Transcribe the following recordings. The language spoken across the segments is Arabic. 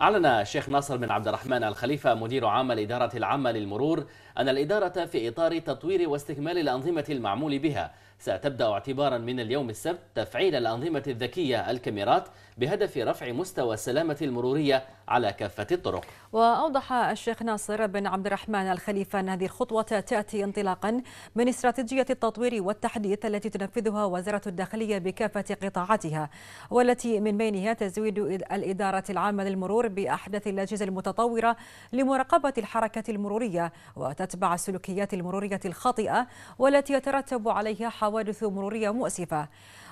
أعلن الشيخ ناصر بن عبد الرحمن الخليفة مدير عام الإدارة العامة للمرور أن الإدارة في إطار تطوير واستكمال الأنظمة المعمول بها ستبدأ اعتبارا من اليوم السبت تفعيل الأنظمة الذكية الكاميرات بهدف رفع مستوى السلامة المرورية على كافة الطرق. وأوضح الشيخ ناصر بن عبد الرحمن الخليفة أن هذه الخطوة تأتي انطلاقا من استراتيجية التطوير والتحديث التي تنفذها وزارة الداخلية بكافة قطاعاتها والتي من بينها تزويد الإدارة العامة للمرور بأحدث الأجهزة المتطورة لمراقبة الحركة المرورية وتتبع السلوكيات المرورية الخاطئة والتي يترتب عليها حوادث مرورية مؤسفة.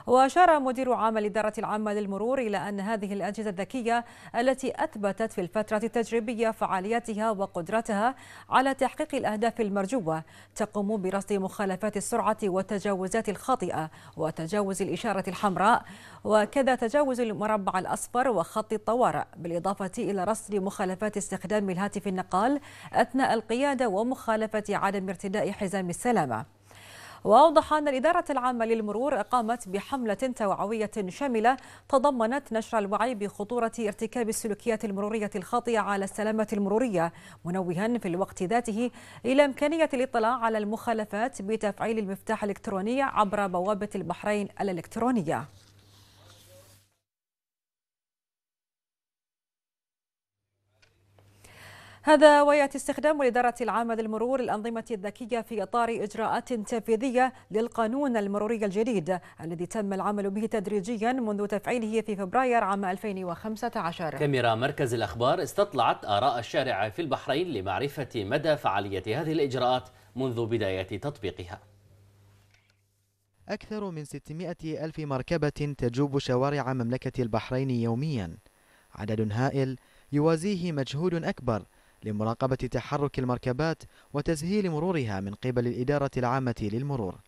وأشار مدير عام الإدارة العامة للمرور إلى أن هذه الأجهزة الذكية التي أثبتت في الفترة التجريبية فعاليتها وقدرتها على تحقيق الأهداف المرجوة تقوم برصد مخالفات السرعة والتجاوزات الخاطئة وتجاوز الإشارة الحمراء وكذا تجاوز المربع الأصفر وخط الطوارئ بالإضافة إلى رصد مخالفات استخدام الهاتف النقال أثناء القيادة ومخالفة عدم ارتداء حزام السلامة. وأوضح أن الإدارة العامة للمرور قامت بحملة توعوية شاملة تضمنت نشر الوعي بخطورة ارتكاب السلوكيات المرورية الخاطئة على السلامة المرورية منوها في الوقت ذاته إلى إمكانية الاطلاع على المخالفات بتفعيل المفتاح الإلكتروني عبر بوابة البحرين الإلكترونية. هذا ويأتي استخدام الإدارة العامة للمرور الأنظمة الذكية في إطار إجراءات تنفيذية للقانون المروري الجديد الذي تم العمل به تدريجيا منذ تفعيله في فبراير عام 2015 كاميرا مركز الأخبار استطلعت آراء الشارع في البحرين لمعرفة مدى فعالية هذه الإجراءات منذ بداية تطبيقها. أكثر من 600 ألف مركبة تجوب شوارع مملكة البحرين يوميا. عدد هائل يوازيه مجهود أكبر. لمراقبة تحرك المركبات وتسهيل مرورها من قبل الإدارة العامة للمرور.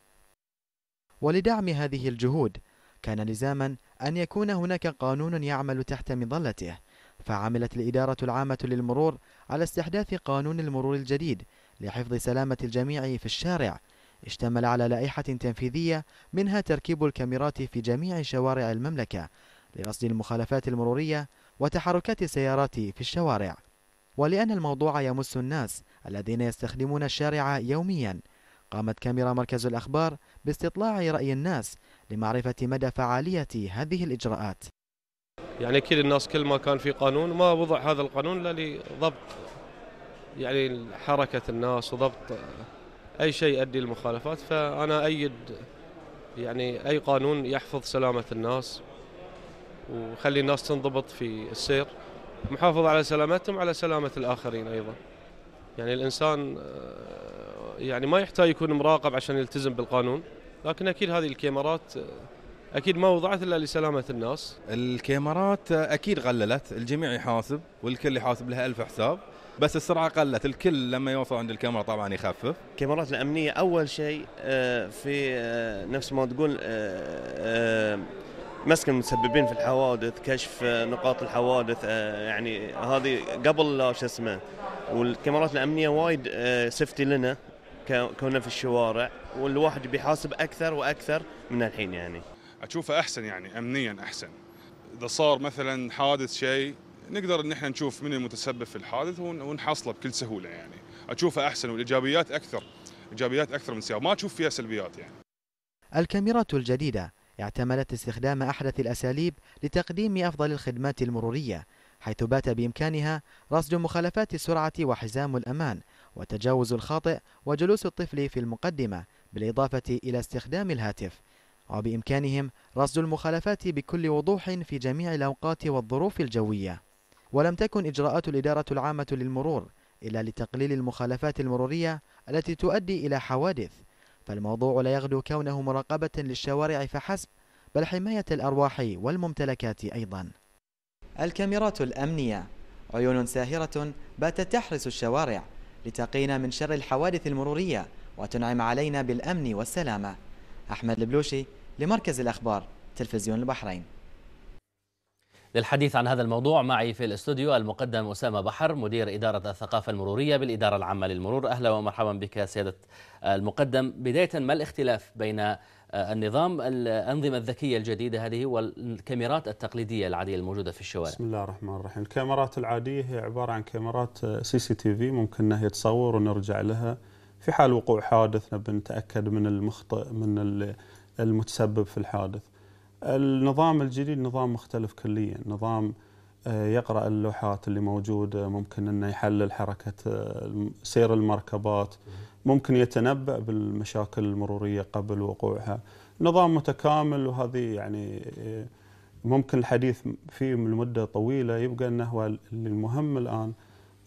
ولدعم هذه الجهود كان لزاما أن يكون هناك قانون يعمل تحت مظلته فعملت الإدارة العامة للمرور على استحداث قانون المرور الجديد لحفظ سلامة الجميع في الشارع. اشتمل على لائحة تنفيذية منها تركيب الكاميرات في جميع شوارع المملكة لرصد المخالفات المرورية وتحركات السيارات في الشوارع. ولأن الموضوع يمس الناس الذين يستخدمون الشارع يوميا. قامت كاميرا مركز الأخبار باستطلاع رأي الناس لمعرفة مدى فعالية هذه الإجراءات. يعني أكيد الناس كل ما كان في قانون ما وضع هذا القانون إلا لضبط يعني حركة الناس وضبط أي شيء يؤدي المخالفات فأنا أيد يعني أي قانون يحفظ سلامة الناس وخلي الناس تنضبط في السير. محافظة على سلامتهم وعلى سلامة الآخرين أيضا. يعني الإنسان آه، يعني ما يحتاج يكون مراقب عشان يلتزم بالقانون لكن أكيد هذه الكاميرات آه، أكيد ما وضعت إلا لسلامة الناس. الكاميرات أكيد غللت الجميع يحاسب والكل يحاسب لها ألف حساب بس السرعة قلت الكل لما يوصل عند الكاميرا طبعا يخفف. الكاميرات الأمنية أول شيء آه، في نفس ما تقول مسك المسببين في الحوادث كشف نقاط الحوادث آه، يعني هذه قبل شو اسمه والكاميرات الأمنية وايد سفتي آه، لنا كنا في الشوارع والواحد بيحاسب أكثر وأكثر من الحين يعني. أشوفه أحسن يعني امنيا أحسن. إذا صار مثلا حادث شيء نقدر إن إحنا نشوف من المتسبب في الحادث ونحصله بكل سهولة يعني. أشوفه أحسن والإيجابيات أكثر إيجابيات أكثر من سيارة. ما أشوف فيها سلبيات يعني. الكاميرات الجديدة اعتمدت استخدام أحدث الأساليب لتقديم أفضل الخدمات المرورية حيث بات بإمكانها رصد مخالفات السرعة وحزام الأمان وتجاوز الخاطئ وجلوس الطفل في المقدمة بالإضافة إلى استخدام الهاتف وبإمكانهم رصد المخالفات بكل وضوح في جميع الأوقات والظروف الجوية. ولم تكن إجراءات الإدارة العامة للمرور إلا لتقليل المخالفات المرورية التي تؤدي إلى حوادث فالموضوع لا يغدو كونه مراقبة للشوارع فحسب بل حماية الأرواح والممتلكات أيضا. الكاميرات الأمنية عيون ساهرة باتت تحرس الشوارع لتقينا من شر الحوادث المرورية وتنعم علينا بالأمن والسلامة. أحمد البلوشي لمركز الأخبار تلفزيون البحرين. للحديث عن هذا الموضوع معي في الاستوديو المقدم أسامة بحر مدير إدارة الثقافة المرورية بالإدارة العامة للمرور. أهلا ومرحبا بك سيادة المقدم. بداية ما الاختلاف بين النظام الأنظمة الذكية الجديدة هذه والكاميرات التقليدية العادية الموجودة في الشوارع. بسم الله الرحمن الرحيم. الكاميرات العادية هي عبارة عن كاميرات CCTV ممكن أنها تصور ونرجع لها. في حال وقوع حادث نبي نتأكد من المخطئ من المتسبب في الحادث. النظام الجديد نظام مختلف كليا. نظام آه، يقرأ اللوحات اللي موجودة ممكن أنه يحلل حركة آه، سير المركبات ممكن يتنبأ بالمشاكل المرورية قبل وقوعها. نظام متكامل وهذه يعني آه، ممكن الحديث فيه من مدة طويلة يبقى أنه هو المهم الآن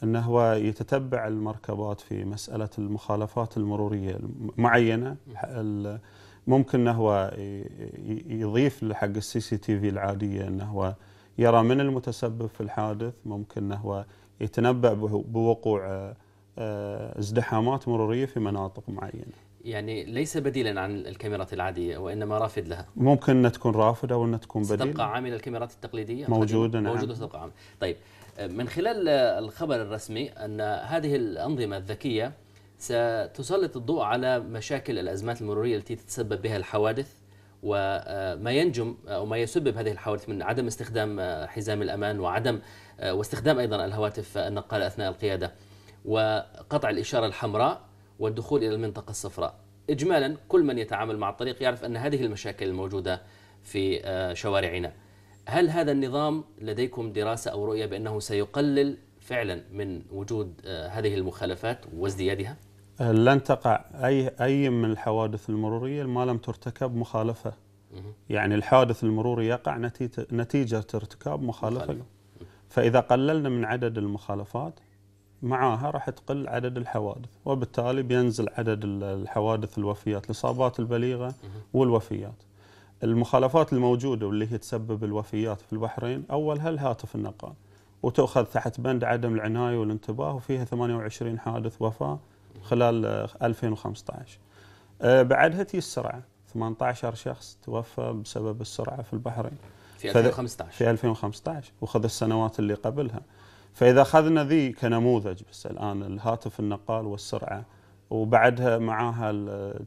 أنه هو يتتبع المركبات في مسألة المخالفات المرورية المعينة. ممكن أنه هو يضيف لحق ال CCTV العادية أنه هو يرى من المتسبب في الحادث ممكن هو يتنبأ بوقوع آه، ازدحامات مرورية في مناطق معينة. يعني ليس بديلا عن الكاميرات العادية وإنما رافد لها. ممكن أن تكون رافدة أو أن تكون بديل ستبقى عامل الكاميرات التقليدية؟ موجودة نعم. موجودة ستبقى عامل. طيب من خلال الخبر الرسمي أن هذه الأنظمة الذكية ستسلط الضوء على مشاكل الأزمات المرورية التي تتسبب بها الحوادث. وما ينجم أو ما يسبب هذه الحوادث من عدم استخدام حزام الأمان وعدم واستخدام أيضا الهواتف النقالة أثناء القيادة وقطع الإشارة الحمراء والدخول إلى المنطقة الصفراء إجمالا كل من يتعامل مع الطريق يعرف أن هذه المشاكل الموجودة في شوارعنا هل هذا النظام لديكم دراسة أو رؤية بأنه سيقلل فعلا من وجود هذه المخالفات وازديادها؟ لن تقع أي أي من الحوادث المرورية ما لم ترتكب مخالفة. يعني الحادث المروري يقع نتيجة, ارتكاب مخالفة. مخالف. فإذا قللنا من عدد المخالفات معاها راح تقل عدد الحوادث وبالتالي بينزل عدد الحوادث الوفيات الإصابات البليغة والوفيات. المخالفات الموجودة واللي هي تسبب الوفيات في البحرين أولها الهاتف النقال وتؤخذ تحت بند عدم العناية والانتباه وفيها 28 حادث وفاة خلال 2015 آه، بعدها تي السرعة 18 شخص توفى بسبب السرعة في البحرين. في 2015 في 2015 وخذ السنوات اللي قبلها. فإذا أخذنا ذي كنموذج بس الآن الهاتف النقال والسرعة. وبعدها معاها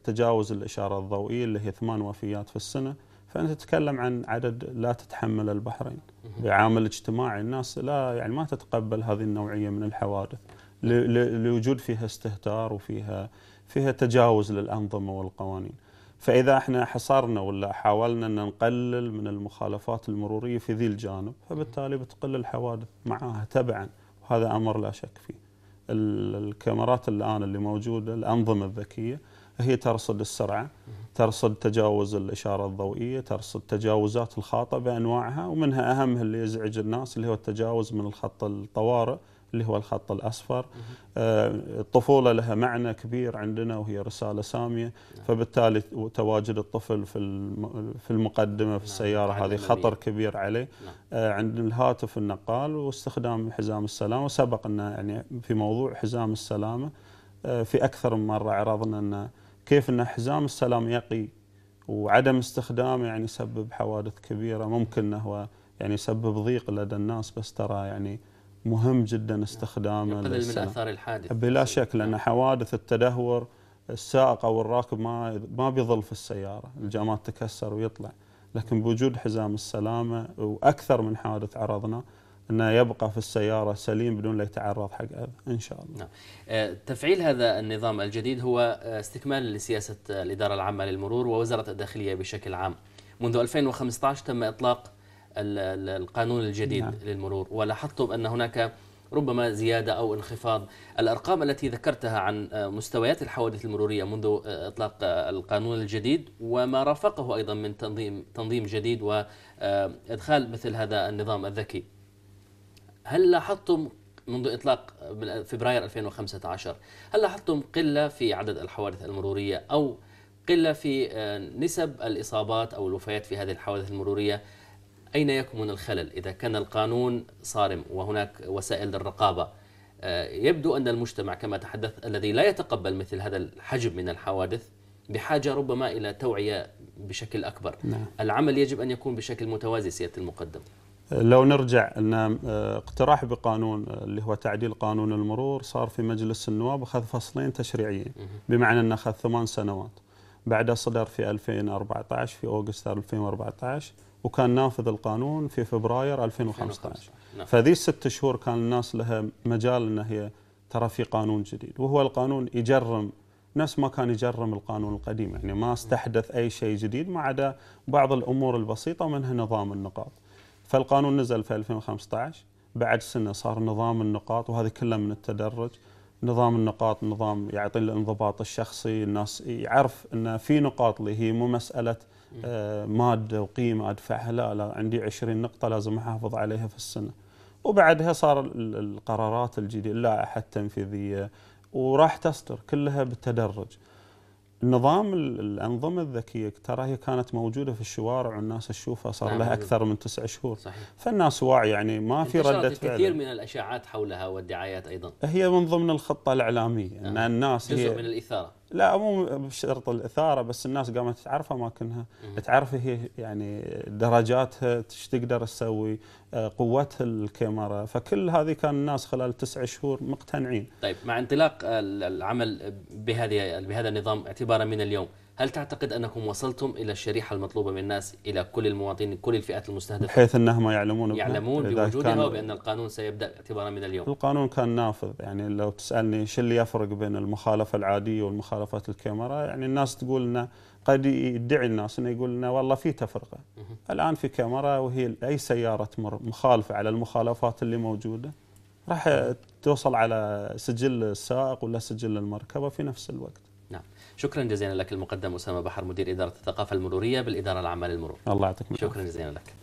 تجاوز الإشارة الضوئية اللي هي ثمان وفيات في السنة. فأنت تتكلم عن عدد لا تتحمل البحرين. بعامل اجتماعي الناس لا يعني ما تتقبل هذه النوعية من الحوادث. لوجود فيها استهتار وفيها فيها تجاوز للأنظمة والقوانين. فإذا إحنا حصرنا ولا حاولنا أن نقلل من المخالفات المرورية في ذي الجانب فبالتالي بتقل الحوادث معها تبعا وهذا أمر لا شك فيه. الكاميرات الآن اللي موجودة الأنظمة الذكية هي ترصد السرعة ترصد تجاوز الإشارة الضوئية ترصد تجاوزات الخاطئة بأنواعها ومنها أهمها اللي يزعج الناس اللي هو التجاوز من الخط الطوارئ اللي هو الخط الأصفر. آه، الطفولة لها معنى كبير عندنا وهي رسالة سامية. نعم. فبالتالي تواجد الطفل في في المقدمة في نعم. السيارة هذه خطر كبير عليه. نعم. آه، عند الهاتف النقال واستخدام حزام السلامة. وسبق أن يعني في موضوع حزام السلامة. آه، في أكثر من مرة عرضنا أن كيف أن حزام السلامة يقي وعدم استخدامه يعني يسبب حوادث كبيرة. ممكن أنه يعني يسبب ضيق لدى الناس بس ترى يعني مهم جدا استخدامه يقلل من آثار الحادث بلا شك لأن حوادث التدهور السائق أو الراكب ما ما بيظل في السيارة، الجامات تكسر ويطلع، لكن بوجود حزام السلامة وأكثر من حادث عرضنا إنه يبقى في السيارة سليم بدون لا يتعرض حق أذى إن شاء الله. نعم. آه، تفعيل هذا النظام الجديد هو آه، استكمال لسياسة الإدارة العامة للمرور ووزارة الداخلية بشكل عام. منذ 2015 تم إطلاق القانون الجديد نعم. للمرور. ولاحظتم أن هناك ربما زيادة أو انخفاض. الأرقام التي ذكرتها عن مستويات الحوادث المرورية منذ إطلاق القانون الجديد وما رافقه أيضا من تنظيم تنظيم جديد وإدخال مثل هذا النظام الذكي. هل لاحظتم منذ إطلاق فبراير 2015 هل لاحظتم قلة في عدد الحوادث المرورية أو قلة في نسب الإصابات أو الوفيات في هذه الحوادث المرورية؟ أين يكمن الخلل إذا كان القانون صارم وهناك وسائل للرقابة؟ آه، يبدو أن المجتمع كما تحدث الذي لا يتقبل مثل هذا الحجم من الحوادث بحاجة ربما إلى توعية بشكل أكبر. نعم. العمل يجب أن يكون بشكل متوازي سيادة المقدم. لو نرجع أن آه، اقتراح بقانون آه، اللي هو تعديل قانون المرور صار في مجلس النواب أخذ فصلين تشريعيين. بمعنى أنه أخذ ثمان سنوات. بعدها صدر في 2014 في أغسطس 2014 وكان نافذ القانون في فبراير 2015 نعم. فذي الست شهور كان الناس لها مجال أن هي ترى في قانون جديد. وهو القانون يجرم نفس ما كان يجرم القانون القديم يعني ما استحدث أي شيء جديد ما عدا بعض الأمور البسيطة منها نظام النقاط. فالقانون نزل في 2015 بعد سنة صار نظام النقاط وهذه كلها من التدرج. نظام النقاط نظام يعطي الانضباط الشخصي الناس يعرف إن في نقاط اللي هي مو مسألة آه، مادة وقيمة ادفعها لا لا عندي 20 نقطة لازم أحافظ عليها في السنة. وبعدها صار ال- القرارات الجديدة اللائحه التنفيذيه وراح تصدر كلها بالتدرج. نظام ال- الأنظمة الذكية ترى هي كانت موجودة في الشوارع والناس تشوفها صار نعم، لها موجودة. أكثر من تسع شهور. صحيح. فالناس واعي يعني ما في انتشرت ردة الكثير فعل. من الأشاعات حولها والدعايات أيضا. هي من ضمن الخطة الإعلامية إن آه. الناس جزء هي من الإثارة. لا مو بشرط الإثارة بس الناس قامت تعرف اماكنها تعرف هي يعني درجاتها إيش تقدر تسوي آه، قوتها الكاميرا. فكل هذه كان الناس خلال تسع شهور مقتنعين. طيب مع انطلاق ال- العمل بهذه بهذا النظام اعتبارا من اليوم هل تعتقد أنكم وصلتم إلى الشريحة المطلوبة من الناس إلى كل المواطنين كل الفئات المستهدفة؟ بحيث أنهم يعلمون. يعلمون بوجودها وبأن القانون سيبدأ اعتبارا من اليوم. القانون كان نافذ يعني لو تسألني شو اللي يفرق بين المخالفة العادية والمخالفة الكاميرا يعني الناس تقول إنه قد يدعي الناس إنه يقول إنه والله في تفرقة. الآن في كاميرا وهي أي سيارة تمر مخالفة على المخالفات اللي موجودة راح توصل على سجل السائق ولا سجل المركبة في نفس الوقت. شكرا جزيلا لك المقدم أسامة بحر مدير إدارة الثقافة المرورية بالإدارة العامة للمرور. الله يعطيك شكرا جزيلا لك.